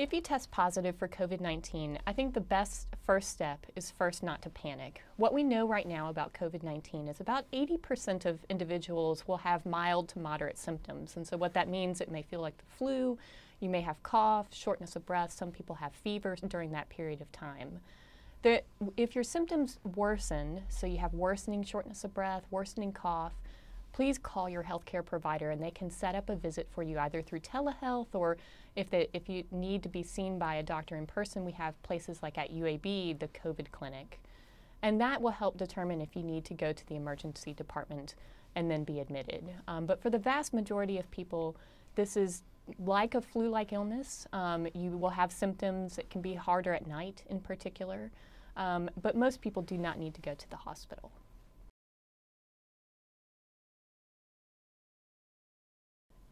If you test positive for COVID 19, I think the best first step is first not to panic. What we know right now about COVID 19 is about 80% of individuals will have mild to moderate symptoms. And so, what that means, it may feel like the flu, you may have cough, shortness of breath, some people have fever during that period of time. If your symptoms worsen, so you have worsening shortness of breath, worsening cough, please call your healthcare provider and they can set up a visit for you either through telehealth or if, the, if you need to be seen by a doctor in person, we have places like at UAB, the COVID clinic. And that will help determine if you need to go to the emergency department and then be admitted. Um, but for the vast majority of people, this is like a flu like illness. Um, you will have symptoms. It can be harder at night in particular. Um, but most people do not need to go to the hospital.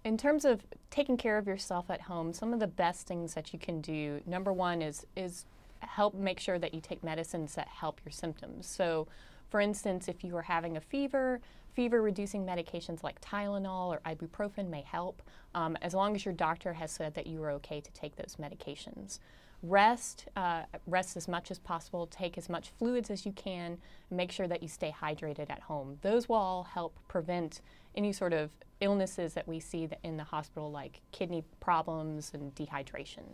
In terms of taking care of yourself at home, some of the best things that you can do, number one is, is help make sure that you take medicines that help your symptoms. So, for instance, if you are having a fever, fever reducing medications like Tylenol or ibuprofen may help, um, as long as your doctor has said that you are okay to take those medications. Rest, uh, rest as much as possible, take as much fluids as you can, make sure that you stay hydrated at home. Those will all help prevent any sort of illnesses that we see in the hospital, like kidney problems and dehydration.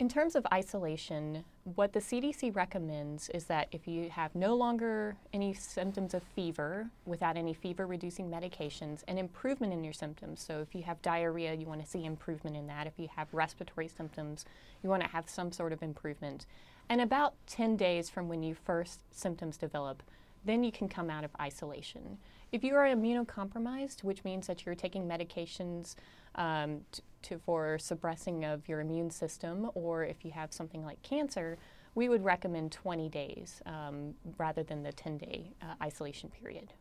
In terms of isolation, what the CDC recommends is that if you have no longer any symptoms of fever without any fever reducing medications, an improvement in your symptoms. So if you have diarrhea, you want to see improvement in that. If you have respiratory symptoms, you want to have some sort of improvement. And about 10 days from when you first symptoms develop, then you can come out of isolation. If you are immunocompromised, which means that you're taking medications um, to, for suppressing of your immune system, or if you have something like cancer, we would recommend 20 days um, rather than the 10 day uh, isolation period.